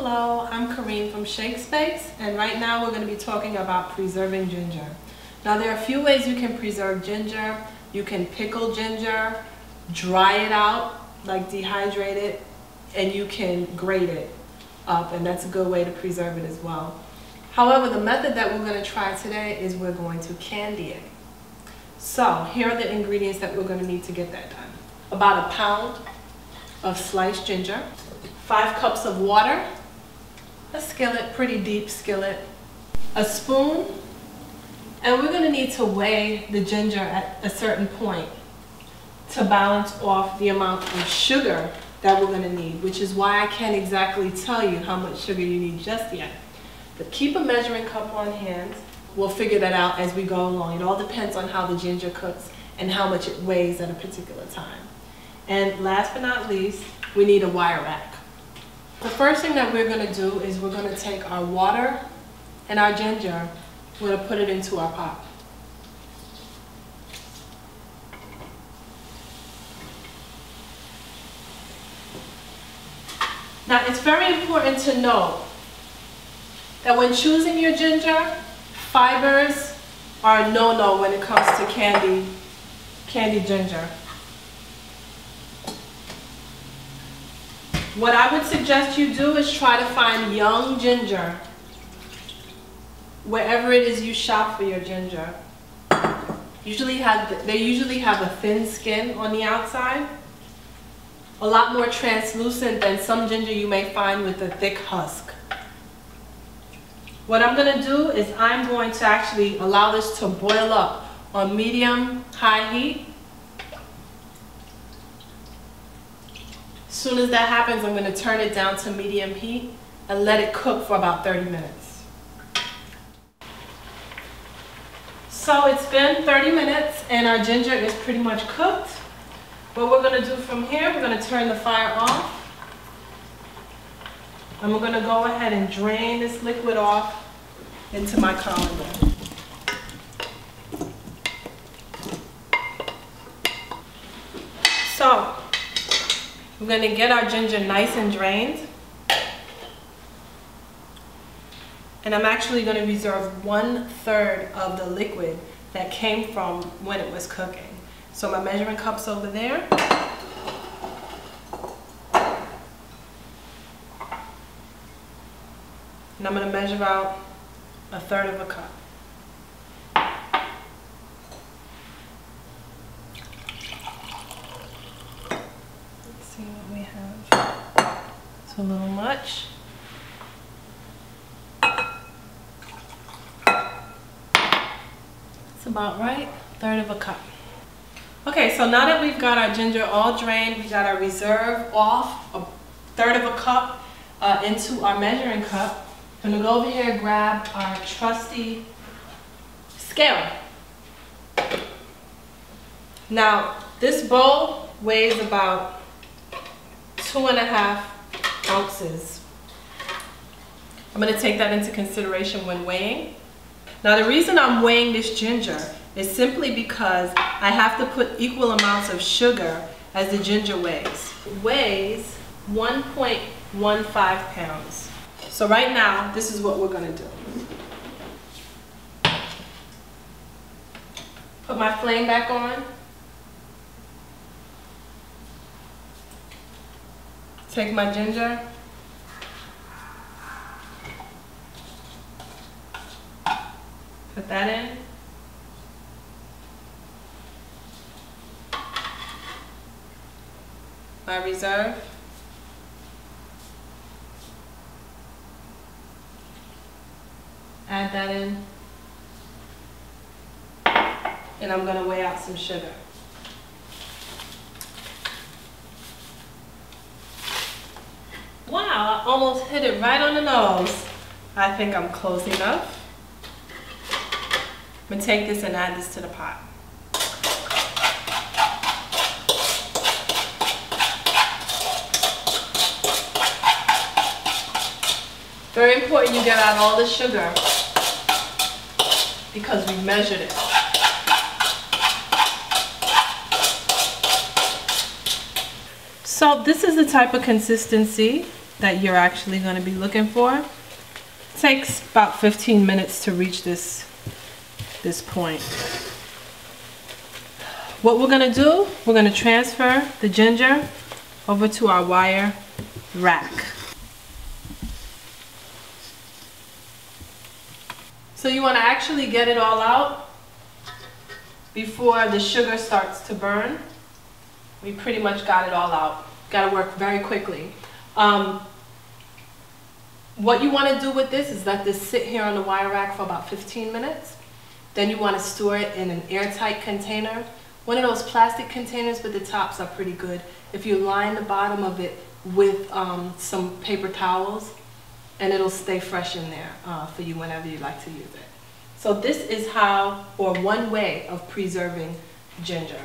Hello, I'm Coreen from Shake Space, and right now we're going to be talking about preserving ginger. Now there are a few ways you can preserve ginger. You can pickle ginger, dry it out, like dehydrate it, and you can grate it up, and that's a good way to preserve it as well. However, the method that we're going to try today is we're going to candy it. So here are the ingredients that we're going to need to get that done. About a pound of sliced ginger, five cups of water, a skillet, pretty deep skillet, a spoon, and we're gonna need to weigh the ginger at a certain point to balance off the amount of sugar that we're gonna need, which is why I can't exactly tell you how much sugar you need just yet. But keep a measuring cup on hand. We'll figure that out as we go along. It all depends on how the ginger cooks and how much it weighs at a particular time. And last but not least, we need a wire rack. The first thing that we're gonna do is we're gonna take our water and our ginger, we're gonna put it into our pot. Now it's very important to know that when choosing your ginger, fibers are a no-no when it comes to candy, candy ginger. What I would suggest you do is try to find young ginger wherever it is you shop for your ginger. Usually have they usually have a thin skin on the outside, a lot more translucent than some ginger you may find with a thick husk. What I'm going to do is I'm going to actually allow this to boil up on medium high heat soon as that happens, I'm gonna turn it down to medium heat and let it cook for about 30 minutes. So it's been 30 minutes and our ginger is pretty much cooked. What we're gonna do from here, we're gonna turn the fire off. And we're gonna go ahead and drain this liquid off into my colander. So, we're going to get our ginger nice and drained. And I'm actually going to reserve one third of the liquid that came from when it was cooking. So my measuring cup's over there. And I'm going to measure out a third of a cup. A little much. It's about right, third of a cup. Okay, so now that we've got our ginger all drained, we got our reserve off, a third of a cup uh, into our measuring cup. I'm gonna go over here and grab our trusty scale. Now, this bowl weighs about two and a half ounces. I'm going to take that into consideration when weighing. Now the reason I'm weighing this ginger is simply because I have to put equal amounts of sugar as the ginger weighs. It weighs 1.15 pounds. So right now, this is what we're going to do. Put my flame back on. Take my ginger. Put that in. My reserve. Add that in. And I'm going to weigh out some sugar. Wow, I almost hit it right on the nose. I think I'm close enough. I'm gonna take this and add this to the pot. Very important you get out all the sugar because we measured it. So this is the type of consistency that you're actually going to be looking for. It takes about 15 minutes to reach this, this point. What we're going to do, we're going to transfer the ginger over to our wire rack. So you want to actually get it all out before the sugar starts to burn. We pretty much got it all out. Got to work very quickly. Um, what you want to do with this is let this sit here on the wire rack for about 15 minutes. Then you want to store it in an airtight container. One of those plastic containers, but the tops are pretty good. If you line the bottom of it with um, some paper towels, and it'll stay fresh in there uh, for you whenever you like to use it. So this is how, or one way of preserving ginger.